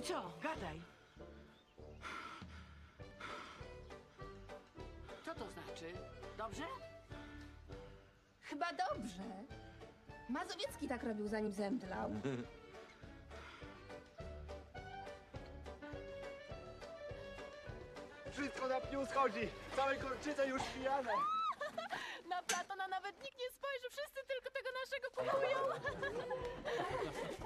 i co? Gadaj. Co to znaczy? Dobrze? Chyba dobrze. Mazowiecki tak robił, zanim zemdlał. Wszystko na pniu schodzi. Całe korczyce już pijane. Na Platona nawet nikt nie spojrzy, wszyscy tylko tego naszego kupują.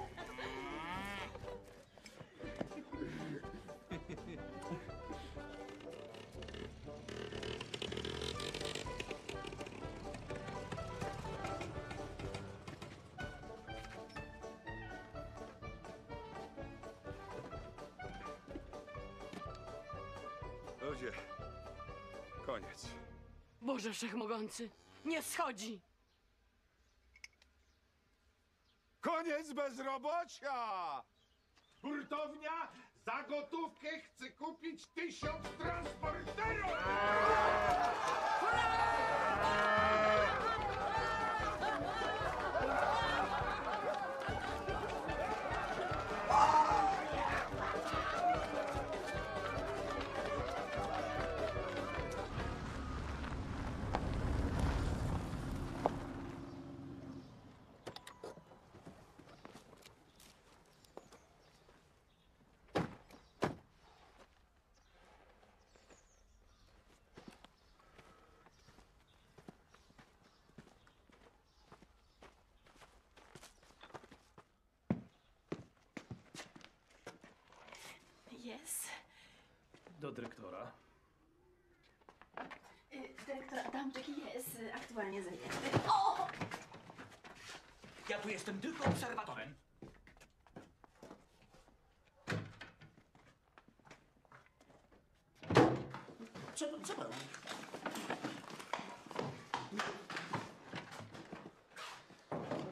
Ludzie, koniec. Boże Wszechmogący, nie schodzi. Koniec bezrobocia! Hurtownia za gotówkę chce kupić Jest. Do dyrektora. Dyrektor Adamczyk jest y, aktualnie zajęty. O! Ja tu jestem tylko obserwatorem. Co, co pan?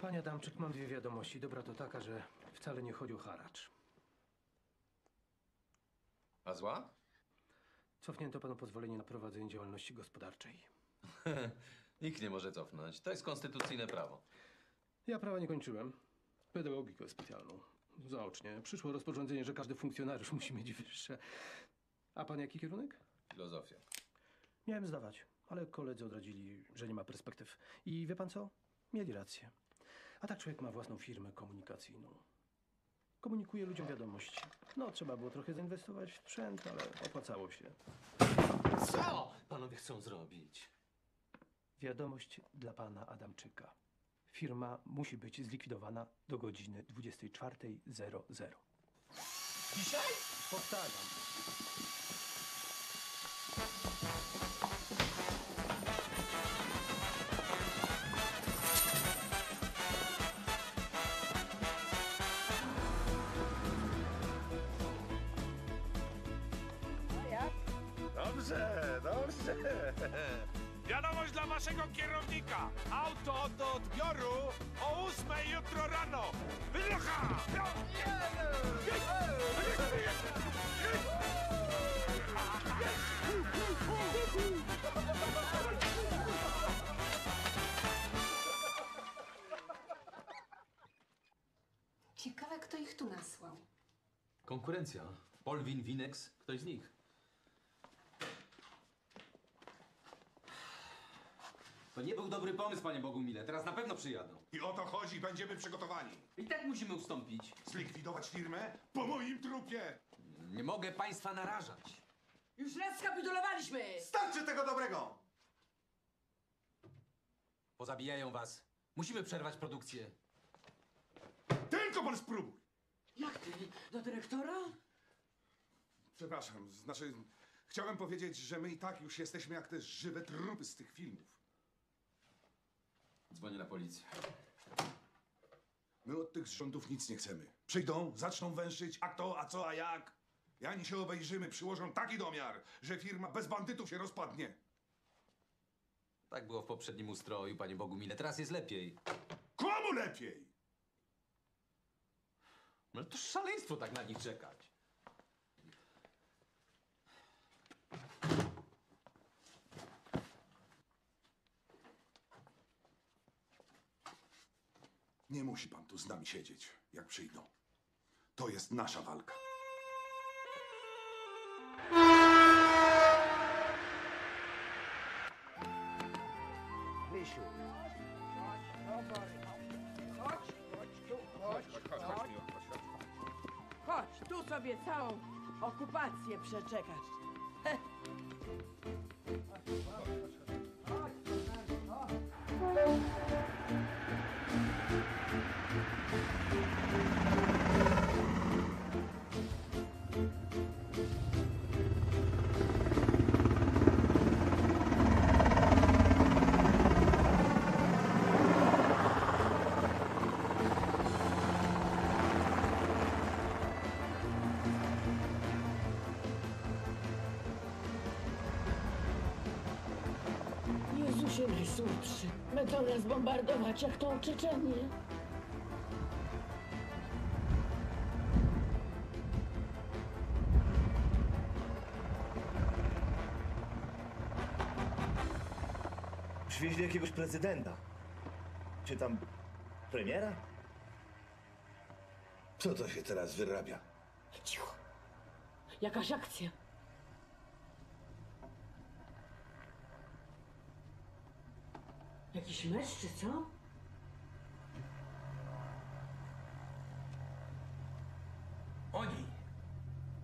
Panie Adamczyk, mam dwie wiadomości. Dobra to taka, że wcale nie chodzi o haracz. A zła? Cofnięto panu pozwolenie na prowadzenie działalności gospodarczej. Nikt nie może cofnąć. To jest konstytucyjne prawo. Ja prawa nie kończyłem. Pedagogikę specjalną. Zaocznie. Przyszło rozporządzenie, że każdy funkcjonariusz musi mieć wyższe. A pan jaki kierunek? Filozofia. Miałem zdawać, ale koledzy odradzili, że nie ma perspektyw. I wie pan co? Mieli rację. A tak człowiek ma własną firmę komunikacyjną. Komunikuje ludziom wiadomości. No, trzeba było trochę zainwestować w sprzęt, ale opłacało się. Co panowie chcą zrobić? Wiadomość dla pana Adamczyka. Firma musi być zlikwidowana do godziny 24.00. Dzisiaj? Powtarzam. Waszego kierownika. Auto do odbioru o ósmej jutro rano. Wyrucha! Ciekawe, kto ich tu nasłał. Konkurencja. Polwin, Winex, ktoś z nich. To nie był dobry pomysł, panie Bogumile. Teraz na pewno przyjadą. I o to chodzi, będziemy przygotowani. I tak musimy ustąpić. Zlikwidować firmę po moim trupie. Nie mogę państwa narażać. Już raz skapitulowaliśmy. Starczy tego dobrego. Pozabijają was. Musimy przerwać produkcję. Tylko pan spróbuj. Jak ty? Do dyrektora? Przepraszam, znaczy chciałem powiedzieć, że my i tak już jesteśmy jak te żywe trupy z tych filmów. Dzwonię na policję. My od tych rządów nic nie chcemy. Przyjdą, zaczną węszyć, a kto, a co, a jak. I ani się obejrzymy, przyłożą taki domiar, że firma bez bandytów się rozpadnie. Tak było w poprzednim ustroju, panie Bogumile. Teraz jest lepiej. Komu lepiej? No to szaleństwo tak na nich czekać. Nie musi pan tu z nami siedzieć, jak przyjdą. To jest nasza walka. Misiu. Chodź, chodź tu, chodź, chodź. Chodź, tu sobie całą okupację przeczekasz. Heh. Najsłodszy, będą nas bombardować jak tą Czeczenię. Przywieźli jakiegoś prezydenta. Czy tam premiera? Co to się teraz wyrabia? Cicho. Jakaś akcja. Jakiś mecz, czy co? Oni!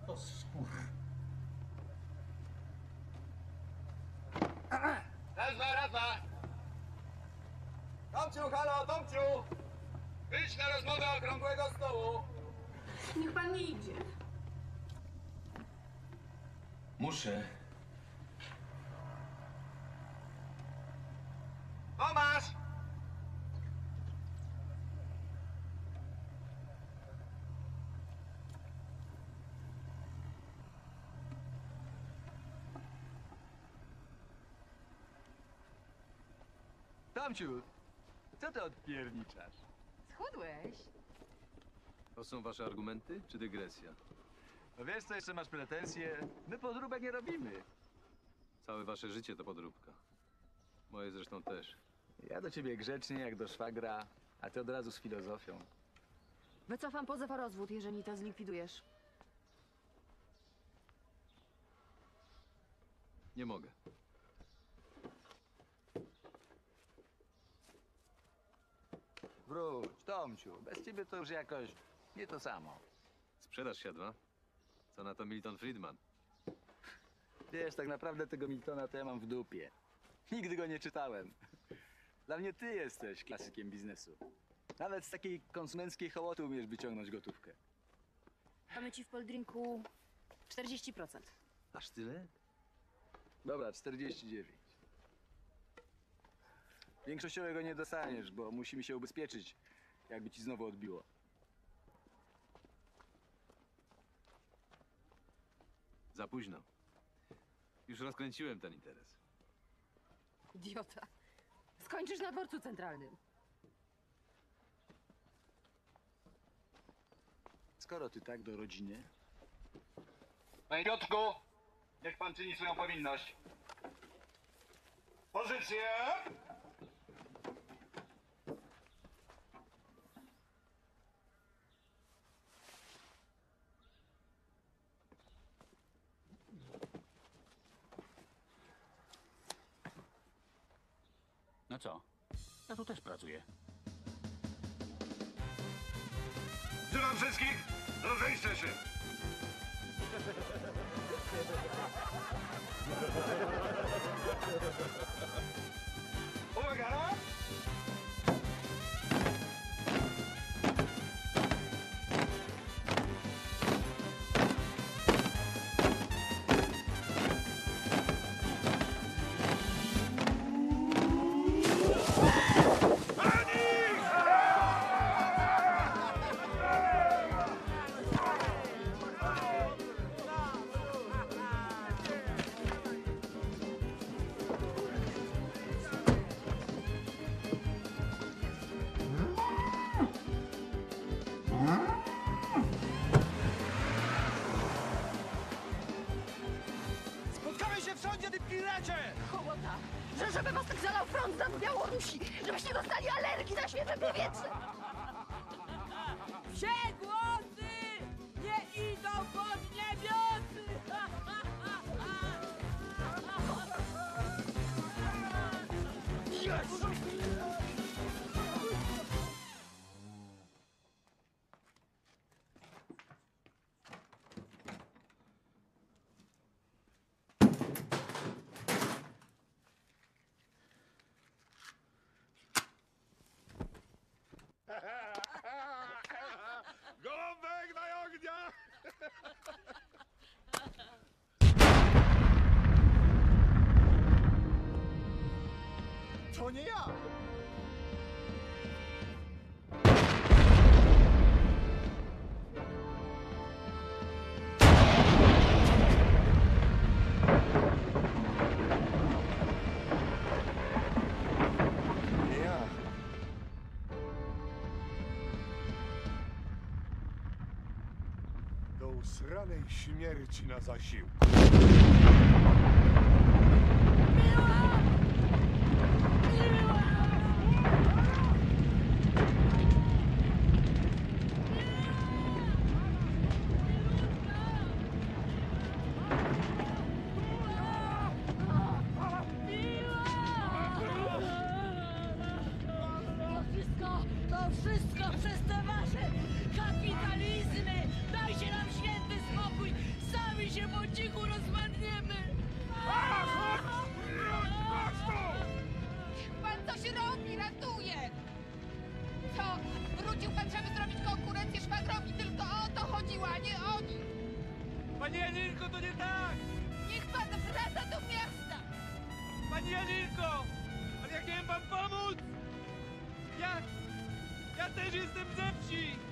To skór. Raz, dwa, raz, dwa. Tomciu, halo, Tomciu! Wyjdź na rozmowę okrągłego stołu. Niech pan nie idzie. Muszę. Tomciu, co ty odpierniczasz? Schudłeś? To są wasze argumenty, czy dygresja? No wiesz, co jeszcze masz pretensje? My podróbek nie robimy. Całe wasze życie to podróbka. Moje zresztą też. Ja do ciebie grzecznie jak do szwagra, a ty od razu z filozofią. Wycofam pozew o rozwód, jeżeli to zlikwidujesz. Nie mogę. Wróć, Tomciu, bez ciebie to już jakoś nie to samo. Sprzedaż siadła? Co na to Milton Friedman? Wiesz, tak naprawdę tego Miltona to ja mam w dupie. Nigdy go nie czytałem. Dla mnie ty jesteś klasykiem biznesu. Nawet z takiej konsumenckiej hołoty umiesz wyciągnąć gotówkę. Damy ci w poldrinku 40%. Aż tyle? Dobra, 49. Większościowego nie dostaniesz, bo musimy się ubezpieczyć, jakby ci znowu odbiło. Za późno. Już rozkręciłem ten interes. Idiota. Skończysz na dworcu centralnym. Skoro ty tak do rodziny... Panie Piotrku, niech pan czyni swoją powinność. Pozycję! Co? Ja tu też pracuję. Wzywam wszystkich! Rozejście się! Żebyście dostali alergii na świeże powietrze! Przegłosy 전이야. sranej śmierci na zasiłku. Janilko! A jak miałem vám pomoct? Jak? Já teď jsem ze!